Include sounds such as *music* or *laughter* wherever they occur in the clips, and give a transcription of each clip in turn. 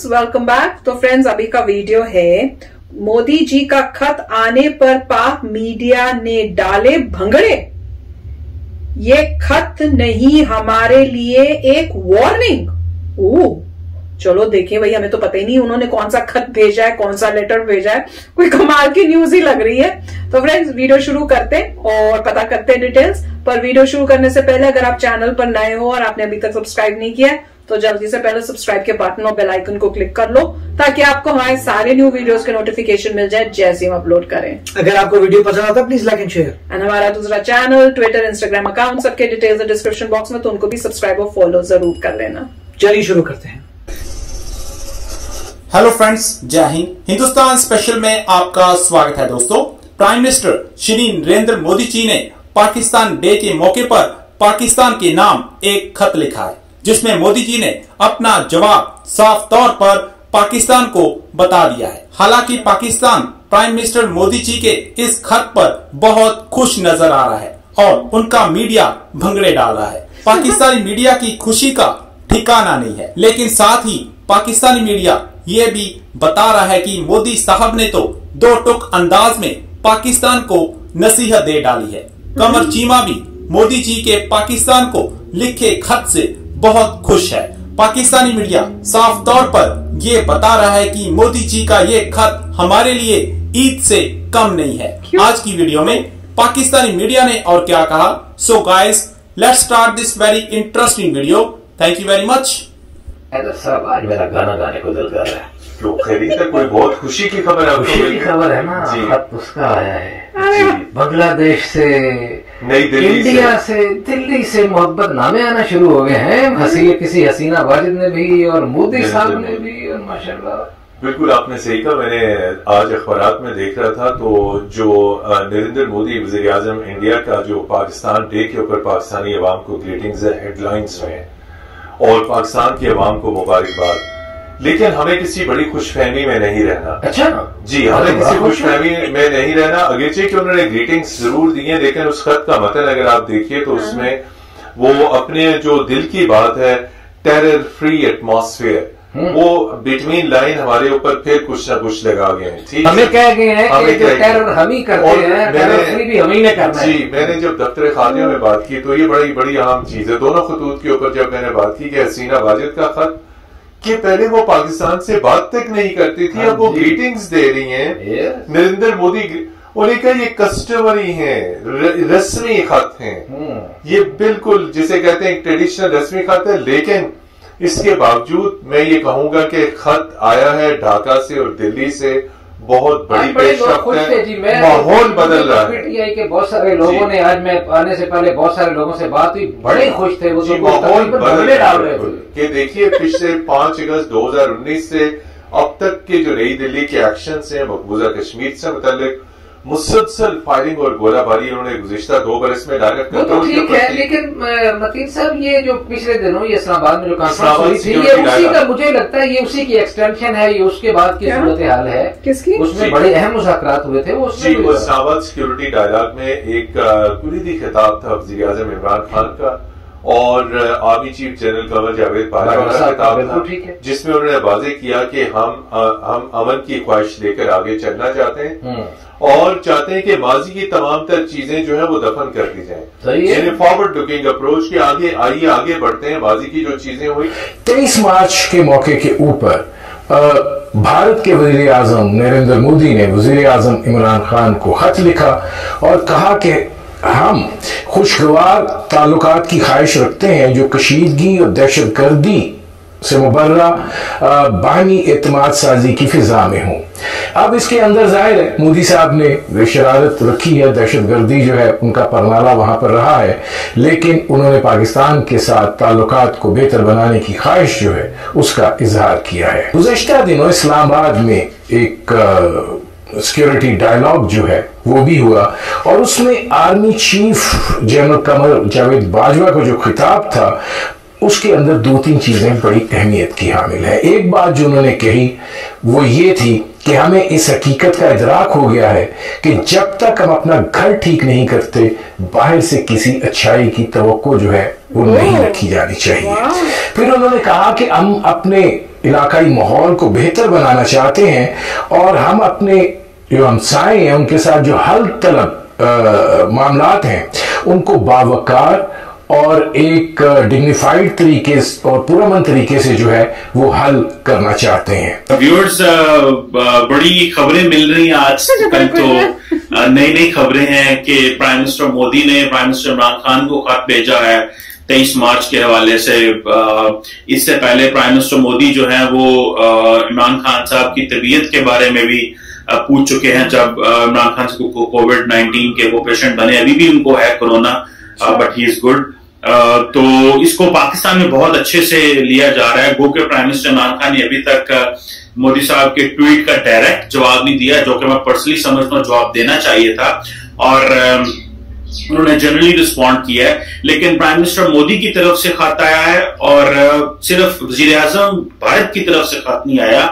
Friends welcome back तो friends अभी का वीडियो है, मोदी जी का खत आने पर पाक मीडिया ने डाले भंगड़े। ये खत नहीं हमारे लिए एक वार्निंग ओ चलो देखिए भाई, हमें तो पता ही नहीं उन्होंने कौन सा खत भेजा है, कौन सा लेटर भेजा है। कोई कमाल की न्यूज़ ही लग रही है। तो फ्रेंड्स वीडियो शुरू करते हैं और पता करते हैं डिटेल्स पर वीडियो शुरू करने से पहले अगर आप चैनल पर नए हो और आपने अभी तक सब्सक्राइब नहीं किया है तो जल्दी से पहले सब्सक्राइब के बटन और बेल आइकन को क्लिक कर लो ताकि आपको हमारे सारे न्यू वीडियोस के नोटिफिकेशन मिल जाए जैसे हम अपलोड करें। अगर आपको वीडियो पसंद आता please like and share and हमारा दूसरा चैनल ट्विटर इंस्टाग्राम अकाउंट सबके डिटेल्स डिस्क्रिप्शन बॉक्स में तो उनको भी सब्सक्राइब और फॉलो ज़रूर कर लेना। चलिए शुरू करते हैं। हेलो फ्रेंड्स जय हिंद। हिंदुस्तान स्पेशल में आपका स्वागत है दोस्तों। प्राइम मिनिस्टर श्री नरेंद्र मोदी जी ने पाकिस्तान डे के मौके पर पाकिस्तान के नाम एक खत लिखा है। जिसमें मोदी जी ने अपना जवाब साफ़ तौर पर पाकिस्तान को बता दिया है। हालाँकि पाकिस्तान प्राइम मिनिस्टर मोदी जी के इस खत पर बहुत खुश नज़र आ रहा है और उनका मीडिया भंगड़े डाल रहा है। पाकिस्तानी मीडिया की खुशी का ठिकाना नहीं है, लेकिन साथ ही पाकिस्तानी मीडिया ये भी बता रहा है कि मोदी साहब ने तो दो टुक अंदाज में पाकिस्तान को नसीहत दे डाली है। कमर चीमा भी मोदी जी के पाकिस्तान को लिखे खत से बहुत खुश है। पाकिस्तानी मीडिया साफ़ तौर पर ये बता रहा है कि मोदी जी का ये खत हमारे लिए ईद से कम नहीं है। आज की वीडियो में पाकिस्तानी मीडिया ने और क्या कहा? So guys let's start this very interesting video thank you very much साहब आज मेरा गाना गाने को दिल कर रहा है। तो खरीद कोई बहुत खुशी की खबर है खुशी की खबर है ना जी। खत उसका आया है। बांग्लादेश से नई दिल्ली इंडिया से दिल्ली से मोहब्बत नामे आना शुरू हो गए हैं। हसी किसी हसीना वाजिद ने भी और मोदी साहब ने भी और माशाल्लाह। बिल्कुल आपने सही कहा। मैंने आज अखबार में देख रहा था तो जो नरेंद्र मोदी वज़ीर आज़म इंडिया का जो पाकिस्तान डे के ऊपर पाकिस्तानी अवाम को ग्रीटिंग्स हेडलाइंस में। और पाकिस्तान की अवाम को मुबारकबाद। लेकिन हमें किसी बड़ी खुशफहमी में नहीं रहना। अच्छा। जी हमें किसी खुशफहमी में नहीं रहना। अगरचे कि उन्होंने ग्रीटिंग्स ज़रूर दी है लेकिन उस खत का मतन अगर आप देखिए तो उसमें वो अपने जो दिल की बात है टेरर फ्री एटमॉस्फेयर वो बिटवीन लाइन हमारे ऊपर फिर कुछ ना कुछ लगा गए हैं ठीक हमें कह गए हैं हमें कि जो कह गए। टेरर हम ही करते हैं टेरर मैंने- फ्री भी हम ही ने करना जी है मैंने जब दफ्तर खादियों में बात की तो ये बड़ी बड़ी अहम चीज़ है। दोनों खतूत के ऊपर जब मैंने बात की कि हसीना वाजिद का खत कि पहले वो पाकिस्तान से बात तक नहीं करती थी अब वो हाँ ग्रीटिंग्स दे रही हैं। नरेंद्र मोदी उन्हें कहा ये कस्टमरी है? रस्मी खत हैं। हम्म। ये बिल्कुल जिसे कहते हैं ट्रेडिशनल रस्मी खत है लेकिन इसके बावजूद मैं ये कहूँगा कि खत आया है ढाका से और दिल्ली से बहुत बड़ी बड़े लोग पेशरफ खुश थे जी है मैं माहौल बदल रहा है। पीटीआई के बहुत सारे लोगों ने आज मैं आने से पहले बहुत सारे लोगों से बात हुई बड़े खुश थे वो तो माहौल बदल डाल है रहे। थे। कि देखिए पिछले पाँच अगस्त 2019 से अब तक के जो नई दिल्ली के एक्शन से मकबूजा कश्मीर से मुतलिक मुसलसल फायरिंग और गोलाबारी उन्होंने गुजशत दो बरस में डायरेक्ट वो तो ठीक है लेकिन मतीन साहब ये जो पिछले दिनों ये इस्लामाबाद में जो कॉन्फ्रेंस हुई थी ये उसी का मुझे लगता है ये उसी की एक्सटेंशन है ये उसके बाद की सूरत हाल है किसकी? उसमें बड़े अहम मुजाकरात हुए थे वो। इस्लामाबाद सिक्योरिटी डायलॉग में एक कुरीदी खिताब था वज़ीर आज़म इमरान खान का और army chief general Qamar Javed ठीक है। जिसमें उन्होंने वाजे किया कि हम अ, हम अमन की ख्वाहिश लेकर आगे चलना चाहते हैं हम्म। और चाहते हैं कि माजी की तमाम तर चीज़ें जो है वो दफन कर दी जाए यानी फॉरवर्ड लुकिंग अप्रोच के आगे आइए आगे बढ़ते हैं माजी की जो चीज़ें हुई तेईस मार्च के मौके के ऊपर भारत के वज़ीर आज़म नरेंद्र मोदी ने वज़ीर आज़म इमरान खान को खत लिखा और कहा कि हम खुशगवार ताल्लुकात की ख्वाहिश रखते हैं जो कशीदगी और दहशत गर्दी से मुबर्रा अ, बानी एतमाद साजी की फिजा में हो। अब इसके अंदर ज़ाहिर है मोदी साहब ने शरारत रखी है दहशत गर्दी जो है उनका परनाला वहाँ पर रहा है लेकिन उन्होंने पाकिस्तान के साथ ताल्लुक को बेहतर बनाने की ख्वाहिश जो है उसका इजहार किया है। गुजशत दिनों इस्लामाबाद में एक सिक्योरिटी डायलॉग जो है वो भी हुआ। और उसमें army chief general Qamar Javed Bajwa का जो खिताब था उसके अंदर दो तीन चीज़ें बड़ी अहमियत की हामिल है। एक बात जो उन्होंने कही वो ये थी कि हमें इस हकीकत का इदराक हो गया है कि जब तक हम अपना घर ठीक नहीं करते बाहर से किसी अच्छाई की तो जो है वो नहीं रखी जानी चाहिए। फिर उन्होंने कहा कि हम अपने इलाकाई माहौल को बेहतर बनाना चाहते हैं और हम अपने जो हमसाए हैं उनके साथ जो हल तलब मामला हैं उनको बावकार और एक डिग्निफाइड तरीके और पुरमन तरीके से जो है वो हल करना चाहते हैं। व्यूअर्स बड़ी खबरें मिल रही हैं आज *laughs* कल तो। नई नई खबरें हैं कि प्राइम मिनिस्टर मोदी ने प्राइम मिनिस्टर इमरान खान को खत भेजा है तेईस मार्च के हवाले से। इससे पहले प्राइम मिनिस्टर मोदी जो है वो इमरान खान साहब की तबीयत के बारे में भी पूछ चुके हैं जब इमरान खान को कोविड 19 के वो पेशेंट बने अभी भी उनको है corona but he is good तो इसको पाकिस्तान में बहुत अच्छे से लिया जा रहा है। गो के प्राइम मिनिस्टर इमरान खान ने अभी तक मोदी साहब के ट्वीट का डायरेक्ट जवाब नहीं दिया जो कि मैं पर्सनली समझता हूँ जवाब देना चाहिए था। और उन्होंने जनरली रिस्पॉन्ड किया है। लेकिन प्राइम मिनिस्टर मोदी की तरफ़ से खत आया है और सिर्फ़ वज़ीर आज़म भारत की तरफ़ से खत नहीं आया।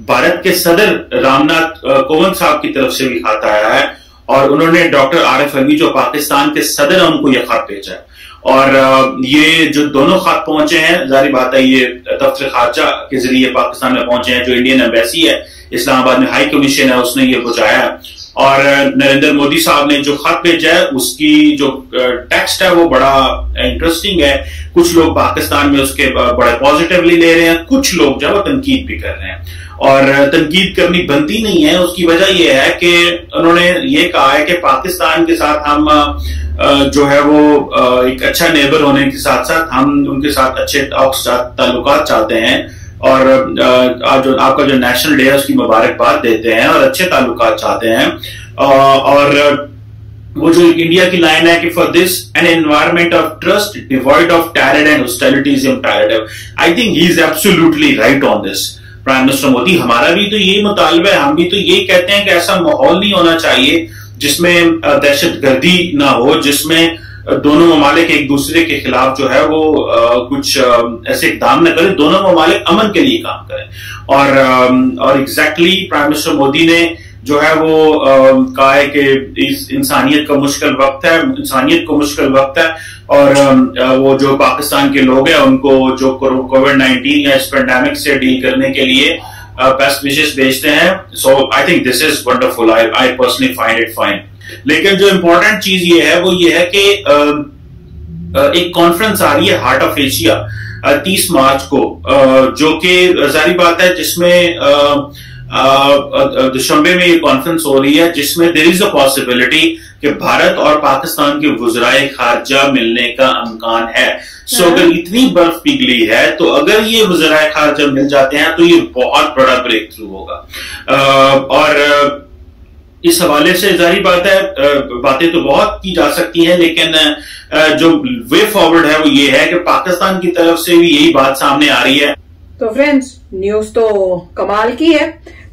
भारत के सदर रामनाथ कोविंद साहब की तरफ़ से भी खत आया है और उन्होंने डॉक्टर आर एफ़ अलवी, जो पाकिस्तान के सदर हैं, उनको यह खत भेजा है। और ये जो दोनों खत पहुँचे हैं, जारी बात है, ये दफ्तर खारजा के ज़रिए पाकिस्तान में पहुँचे हैं, जो इंडियन एम्बेसी है, इस्लामाबाद में हाई कमीशन है, उसने ये पहुँचाया और नरेंद्र मोदी साहब ने जो खत भेजा है, उसकी जो टेक्स्ट है, वो बड़ा इंटरेस्टिंग है। कुछ लोग पाकिस्तान में उसके बड़े पॉजिटिवली ले रहे हैं, कुछ लोग जो है वो तनकीद भी कर रहे हैं। और तनकीद करनी बनती नहीं है, उसकी वजह यह है कि उन्होंने ये कहा है कि पाकिस्तान के साथ हम जो है वो एक अच्छा नेबर होने के साथ साथ हम उनके साथ अच्छे ताल्लुक चाहते हैं। और आप जो, आपका जो नेशनल डे है, उसकी मुबारकबाद देते हैं और अच्छे ताल्लुक चाहते हैं। और वो जो इंडिया की लाइन है कि for this an environment of trust devoid of talent and hostility is imperative I think he is absolutely right on this prime minister Modi हमारा भी तो यही मुतालबा है। हम भी तो यही कहते हैं कि ऐसा माहौल नहीं होना चाहिए जिसमें दहशत गर्दी ना हो, जिसमें दोनों ममालिक एक दूसरे के खिलाफ जो है वो कुछ ऐसे इकदाम न करें, दोनों ममालिक अमन के लिए काम करें। और और एग्जैक्टली प्राइम मिनिस्टर मोदी ने जो है वो कहा है कि इस इंसानियत का मुश्किल वक्त है, इंसानियत को मुश्किल वक्त है, और वो जो पाकिस्तान के लोग हैं, उनको जो कोविड नाइन्टीन या इस पेंडेमिक से डील करने के लिए बेस्ट विशेष भेजते हैं। So I think this is wonderful I I personally find it fine लेकिन जो इंपॉर्टेंट चीज़ ये है वो ये है कि एक कॉन्फ्रेंस आ रही है हार्ट ऑफ़ एशिया तीस मार्च को जो कि जारी बात है जिसमें दुशंबे में ये कॉन्फ्रेंस हो रही है जिसमें देर इज़ अ पॉसिबिलिटी कि भारत और पाकिस्तान के गुजराए खारजा मिलने का अमकान है सो हाँ। अगर इतनी बर्फ़ पिघली है तो अगर ये गुजराए खारजा मिल जाते हैं तो ये बहुत बड़ा ब्रेक थ्रू होगा और इस हवाले से जारी बात है बातें तो बहुत की जा सकती हैं, लेकिन जो वे फॉरवर्ड है वो ये है कि पाकिस्तान की तरफ़ से भी यही बात सामने आ रही है। तो फ्रेंड्स न्यूज़ तो कमाल की है।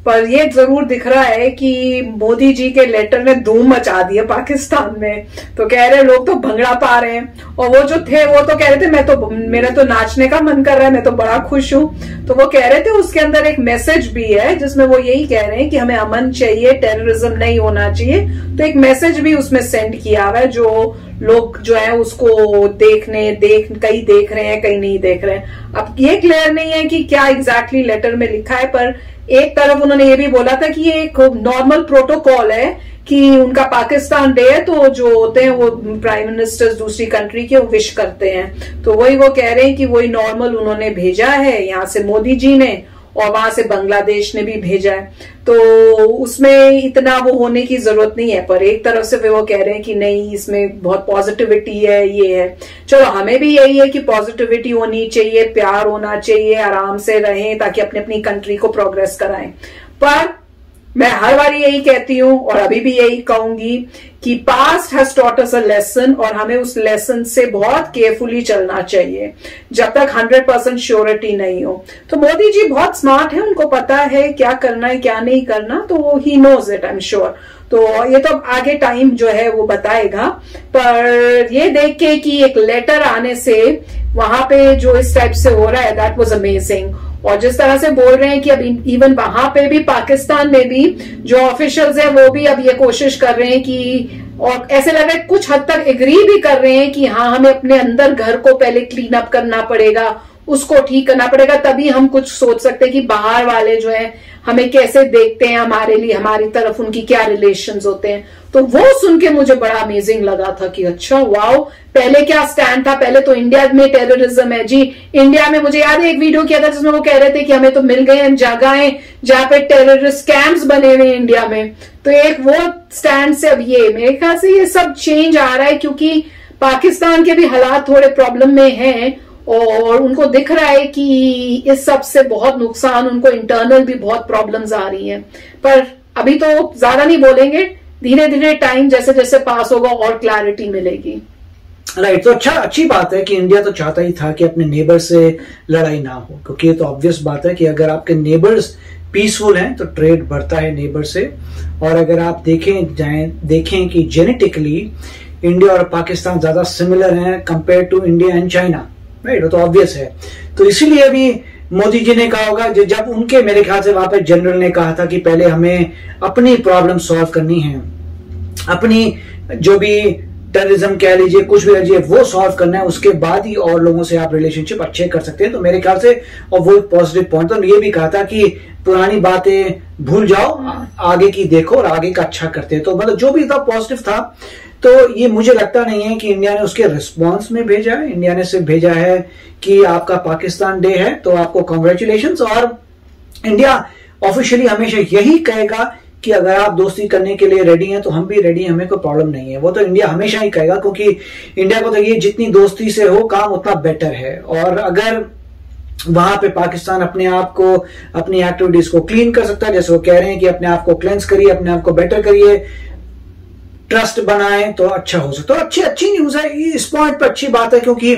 पर ये ज़रूर दिख रहा है कि मोदी जी के लेटर ने धूम मचा दी है पाकिस्तान में। तो कह रहे लोग तो भंगड़ा पा रहे हैं। और वो जो थे, वो तो कह रहे थे, मैं तो मेरा तो नाचने का मन कर रहा है, मैं तो बड़ा खुश हूँ। तो वो कह रहे थे, उसके अंदर एक मैसेज भी है, जिसमें वो यही कह रहे हैं कि हमें अमन चाहिए टेररिज्म नहीं होना चाहिए। तो एक मैसेज भी उसमें सेंड किया हुआ है, जो लोग जो है, उसको देखने, देख, कई देख रहे हैं, कई नहीं देख रहे हैं। अब ये क्लियर नहीं है कि क्या एग्जैक्टली exactly लेटर में लिखा है, पर एक तरफ़ उन्होंने ये भी बोला था कि ये एक नॉर्मल प्रोटोकॉल है कि उनका पाकिस्तान डे है तो जो होते हैं वो प्राइम मिनिस्टर्स दूसरी कंट्री के विश करते हैं। तो वही वो कह रहे हैं कि वही नॉर्मल उन्होंने भेजा है, यहाँ से मोदी जी ने और वहाँ से बांग्लादेश ने भी भेजा है। तो उसमें इतना वो होने की ज़रूरत नहीं है, पर एक तरफ़ से वो कह रहे हैं कि नहीं, इसमें बहुत पॉजिटिविटी है, ये है। चलो, हमें भी यही है कि पॉजिटिविटी होनी चाहिए, प्यार होना चाहिए, आराम से रहें ताकि अपनी अपनी कंट्री को प्रोग्रेस कराएँ। पर मैं हर बार यही कहती हूँ और अभी भी यही कहूँगी कि past has taught us a lesson और हमें उस लेसन से बहुत केयरफुली चलना चाहिए। जब तक 100 परसेंट श्योरिटी नहीं हो। तो मोदी जी बहुत स्मार्ट है, उनको पता है क्या करना है, क्या नहीं करना तो वो he knows it I am sure तो ये तो आगे टाइम जो है वो बताएगा। पर ये देख के कि एक लेटर आने से वहाँ पे जो इस टाइप से हो रहा है दैट वॉज़ अमेजिंग और जिस तरह से बोल रहे हैं कि अब इवन वहाँ पे भी, पाकिस्तान में भी जो ऑफिशियल्स हैं, वो भी अब ये कोशिश कर रहे हैं कि और ऐसे लग रहा है कुछ हद तक एग्री भी कर रहे हैं कि हाँ हमें अपने अंदर घर को पहले क्लीन अप करना पड़ेगा। उसको ठीक करना पड़ेगा, तभी हम कुछ सोच सकते हैं कि बाहर वाले जो है, हमें कैसे देखते हैं हमारे लिए, हमारी तरफ़ उनकी क्या रिलेशन होते हैं। तो वो सुन के मुझे बड़ा अमेजिंग लगा था कि अच्छा वाओ पहले क्या स्टैंड था? पहले तो इंडिया में टेररिज्म है। जी इंडिया में मुझे याद है एक वीडियो किया था जिसमें वो कह रहे थे कि हमें तो मिल गए हैं जगहें जहाँ पे टेररिस्ट कैंप्स बने हुए इंडिया में। तो एक वो स्टैंड से अब ये, मेरे ख्याल से ये सब चेंज आ रहा है क्योंकि पाकिस्तान के भी हालात थोड़े प्रॉब्लम में हैं और उनको दिख रहा है कि इस सबसे बहुत नुकसान उनको इंटरनल भी बहुत प्रॉब्लम्स आ रही हैं। पर अभी तो ज़्यादा नहीं बोलेंगे धीरे धीरे टाइम जैसे जैसे पास होगा और क्लैरिटी मिलेगी। राइट right, तो अच्छा अच्छी बात है कि इंडिया तो चाहता ही था कि अपने नेबर से लड़ाई ना हो क्योंकि ये तो ऑब्वियस बात है कि अगर आपके नेबर्स पीसफुल हैं तो ट्रेड बढ़ता है नेबर से। और अगर आप देखें जाए देखें कि जेनेटिकली इंडिया और पाकिस्तान ज़्यादा सिमिलर हैं compare to India and China right वो तो ऑब्वियस है। तो इसीलिए अभी मोदी जी ने कहा होगा जब उनके मेरे ख्याल से वहाँ पे जनरल ने कहा था कि पहले हमें अपनी प्रॉब्लम सॉल्व करनी है अपनी जो भी टेररिज्म कह लीजिए कुछ भी लीजिए वो सॉल्व करना है उसके बाद ही और लोगों से आप रिलेशनशिप अच्छे कर सकते हैं। तो मेरे ख्याल से और वो पॉजिटिव पॉइंट तो ये भी कहा था कि पुरानी बातें भूल जाओ आगे की देखो और आगे का अच्छा करते हैं। तो मतलब जो भी था पॉजिटिव था। तो ये मुझे लगता नहीं है कि इंडिया ने उसके रिस्पॉन्स में भेजा है। इंडिया ने सिर्फ़ भेजा है कि आपका पाकिस्तान डे है तो आपको कॉन्ग्रेचुलेशन और इंडिया ऑफिशियली हमेशा यही कहेगा कि अगर आप दोस्ती करने के लिए रेडी हैं तो हम भी रेडी हैं, हमें कोई प्रॉब्लम नहीं है। वो तो इंडिया हमेशा ही कहेगा, क्योंकि इंडिया को तो ये जितनी दोस्ती से हो, काम उतना बेटर है। और अगर वहाँ पे पाकिस्तान अपने आप को, अपनी एक्टिविटीज़ को क्लीन कर सकता है, जैसे वो कह रहे हैं कि अपने आप को क्लेंस करिए, अपने आप को बेटर करिए ट्रस्ट बनाए तो अच्छा हो सकता तो अच्छी अच्छी न्यूज़ है। इस पॉइंट पर अच्छी बात है क्योंकि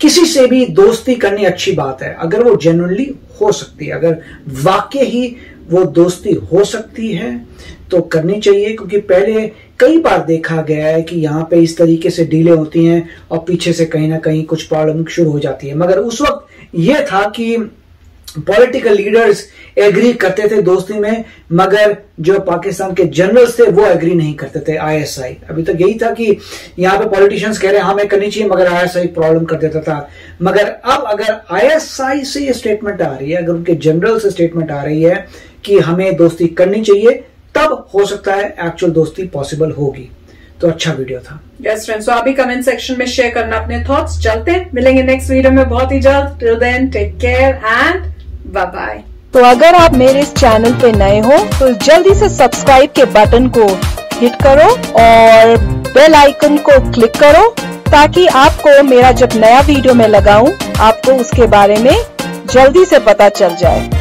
किसी से भी दोस्ती करनी अच्छी बात है। अगर वो जेनुअनली हो सकती है। अगर वाक्य ही वो दोस्ती हो सकती है तो करनी चाहिए। क्योंकि पहले कई बार देखा गया है कि यहाँ पे इस तरीके से डीले होती हैं और पीछे से कहीं ना कहीं कुछ प्रॉब्लम शुरू हो जाती है। मगर उस वक्त यह था कि पॉलिटिकल लीडर्स एग्री करते थे दोस्ती में, मगर जो पाकिस्तान के जनरल्स थे, वो एग्री नहीं करते थे आईएसआई अभी तक तो यही था कि यहाँ पे पॉलिटिशियंस कह रहे हैं हमें करनी चाहिए, मगर आईएसआई प्रॉब्लम कर देता था। मगर अब अगर आईएसआई से ये स्टेटमेंट आ रही है, अगर उनके जनरल से स्टेटमेंट आ रही है कि हमें दोस्ती करनी चाहिए, तब हो सकता है एक्चुअल दोस्ती पॉसिबल होगी। तो अच्छा वीडियो था। यस फ्रेंड्स तो अभी कमेंट सेक्शन में शेयर करना अपने थॉट्स चलते मिलेंगे नेक्स्ट वीडियो में। बहुत ही जल्द। Till then take care and bye bye तो अगर आप मेरे इस चैनल पे नए हो तो जल्दी से सब्सक्राइब के बटन को हिट करो और बेल आइकन को क्लिक करो ताकि आपको मेरा जब नया वीडियो मैं लगाऊँ, आपको उसके बारे में जल्दी से पता चल जाए।